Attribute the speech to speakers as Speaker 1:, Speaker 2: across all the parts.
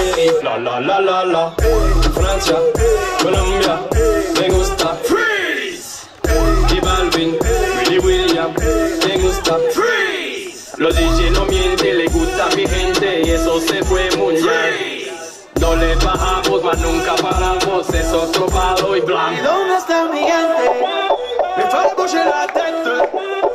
Speaker 1: La la la la la Francia, Colombia, me gusta Freeze Y Balvin, Willy William, me gusta Freeze Los dije no mienten, le gusta mi gente y eso se fue muy bien no le bajamos, mas nunca paramos, eso es palo y blanco. ¿Y dónde está mi gente? Me falta a la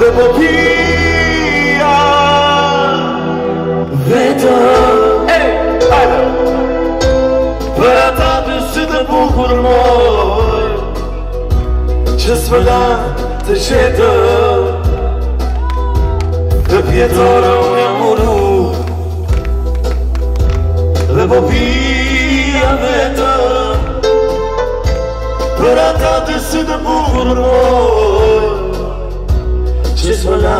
Speaker 1: dhe botia vetëm Hey, hajde! Për ata të të bukur mor që s'vëlla të qetë dhe pjetore unë jam uru dhe botia vetëm Për ata të të bukur mor që s'hëna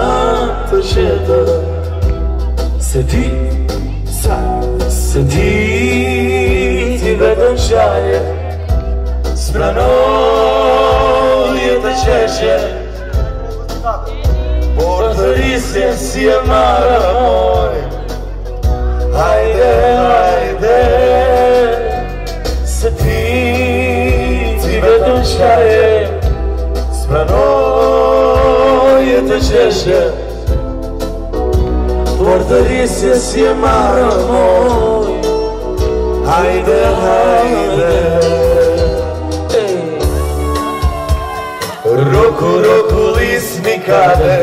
Speaker 1: të qëtë Se ti, sa, se ti Ti vetën shaje S'pranoje të qeshe Por të risje si e marë moj Hajde, hajde Se ti, ti vetën shaje qeshe Por të risje si e marë moj Hajde, hajde Roku, roku, lis mi kade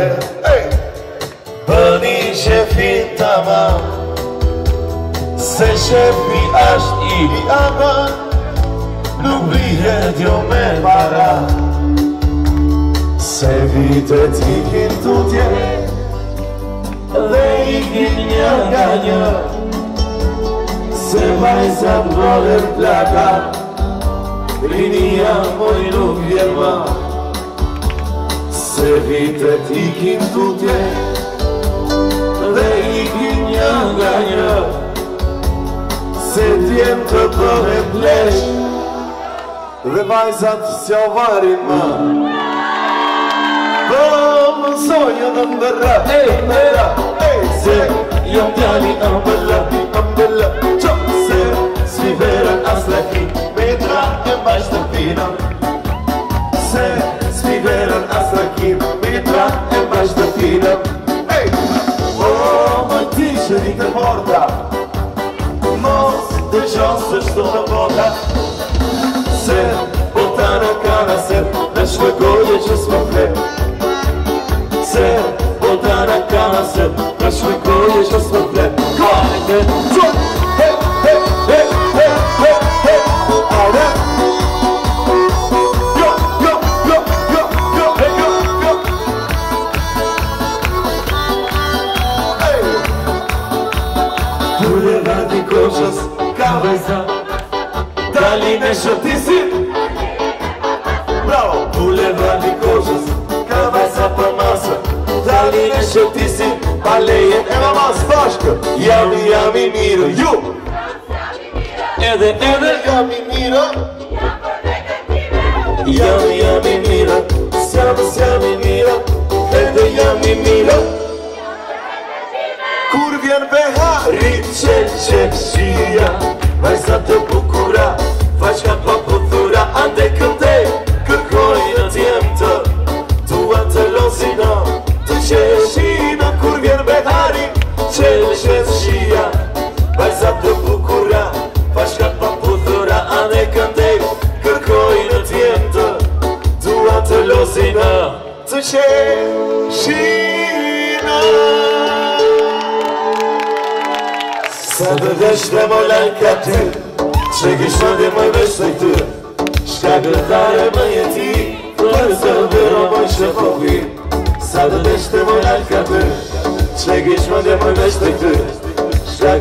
Speaker 1: Bëni qefi të mam Se qefi ashtë i aban Nuk bihet jo me paratë Se vitet ikin tutje Dhe ikin një nga një Se vajzat vodër plaka Rinia moj nuk vjema Se vitet ikin tutje Dhe ikin një nga një Se tjem të bëhet lesh Dhe vajzat s'jo varin më mësoj edhe më bërra Ej, mërra, ej, se Jom tjani ambëlla, ambëlla Qom se, s'fi verën as lehi Me e Se, s'fi verën as lehi Me drahtë e bajsh të o, më ti që të porta Mos të gjonsë të shto bota Se, po ta në kanë aser Në shvëgoje që s'më fle se Odana kana se Prešli koje što smo pre Hajde, čuj! Hej, hej, hej, hej, hej, hej Ale! Jo, jo, jo, jo, jo, hej, jo, jo nešto ti si? Tani në shëtisi Pa lejen e mamas bashkë Jam i jam i mirë Ju! Jam jam i mirë Edhe edhe Jam i mirë Jam i jam i mirë Sjam i jam i mirë Edhe jam i mirë Kur vjen beha Rit qe qe Vaj sa të përgjë Në shvecë shia Bajzat të bukura Pashka për putura A ne këndej Kërkoj në tjente Dua të losina, në Të qenë Shina Sa dërgjështë e molal ka ty Që kishë në dhe më i të i ty Shka kërëtare më jeti Për të ndërë më bëjshë e popi Sa dërgjështë e molal ka ty Se më dhe për mes të ty Shka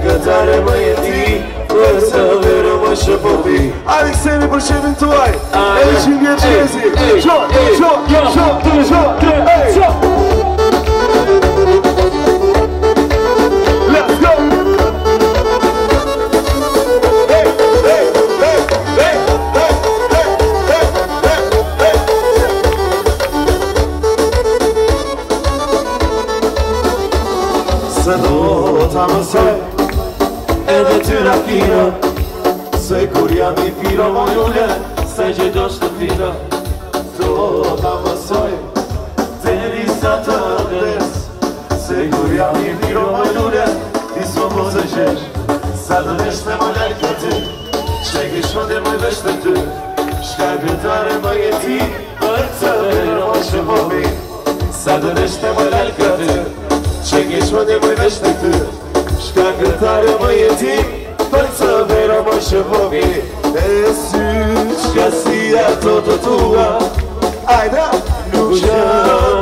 Speaker 1: më jeti Për së vërë më shëpopi Ali Ksemi për shëpin të uaj E lëshin një qëzi Qo, qo, qo, qo, qo, qo, qo, qo, Se kur jam i miro më lule Ti s'po po se qesh Sa të vesh më lajtë të ty Qe ki shpote më vesh të ty Shka këtare më jeti Për të vero më që po Sa të vesh më lajtë të ty Qe ki shpote më vesh të ty Shka këtare më jeti Për të vero më që po E sy qka si ato të tua Ajda Nuk janë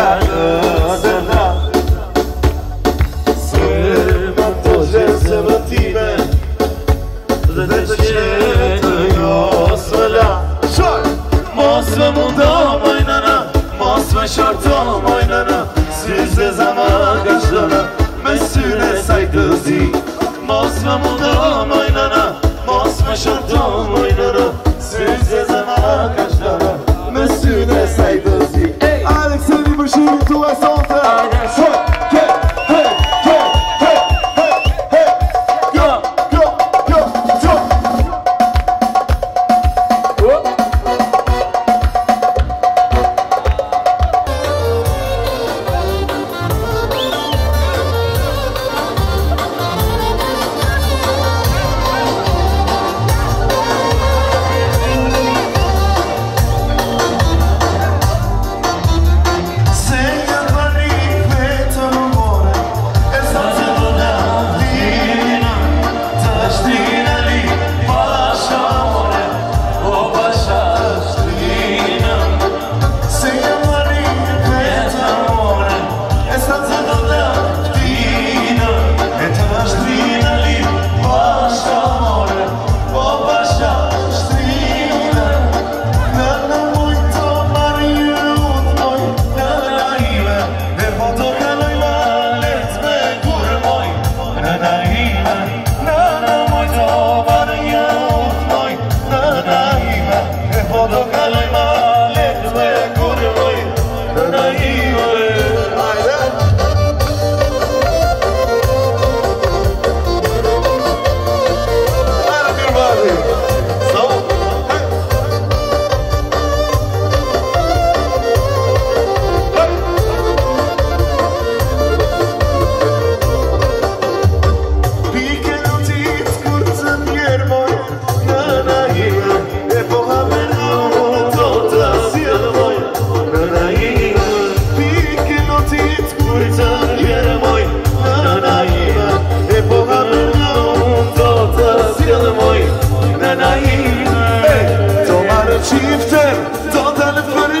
Speaker 1: Oh.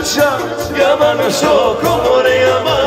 Speaker 1: marcha, llámanos o como le llaman.